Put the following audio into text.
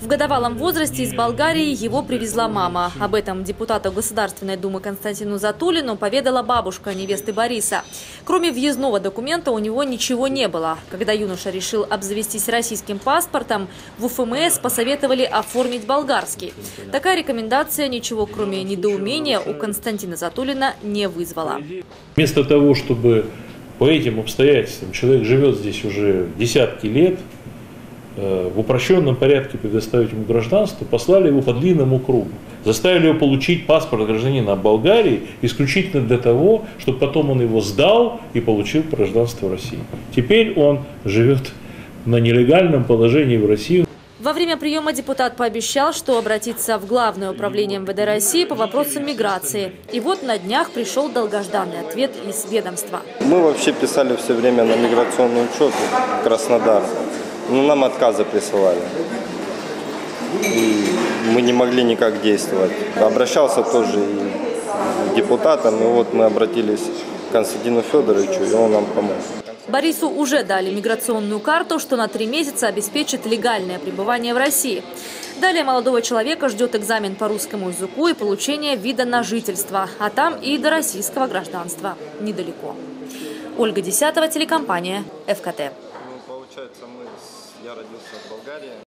В годовалом возрасте из Болгарии его привезла мама. Об этом депутату Государственной Думы Константину Затулину поведала бабушка невесты Бориса. Кроме въездного документа у него ничего не было. Когда юноша решил обзавестись российским паспортом, в УФМС посоветовали оформить болгарский. Такая рекомендация ничего, кроме недоумения, у Константина Затулина не вызвала. Вместо того, чтобы по этим обстоятельствам человек живет здесь уже десятки лет, в упрощенном порядке предоставить ему гражданство, послали его по длинному кругу. Заставили его получить паспорт гражданина Болгарии исключительно для того, чтобы потом он его сдал и получил гражданство России. Теперь он живет на нелегальном положении в России. Во время приема депутат пообещал, что обратится в Главное управление МВД России по вопросам миграции. И вот на днях пришел долгожданный ответ из ведомства. Мы вообще писали все время на миграционный учет в Краснодар, но нам отказы присылали. И мы не могли никак действовать. Обращался тоже и к депутатам, и вот мы обратились к Константину Федоровичу, и он нам помог. Борису уже дали миграционную карту, что на три месяца обеспечит легальное пребывание в России. Далее молодого человека ждет экзамен по русскому языку и получение вида на жительство, а там и до российского гражданства недалеко. Ольга Десятова, телекомпания ФКТ. Получается, мы, я родился в Болгарии.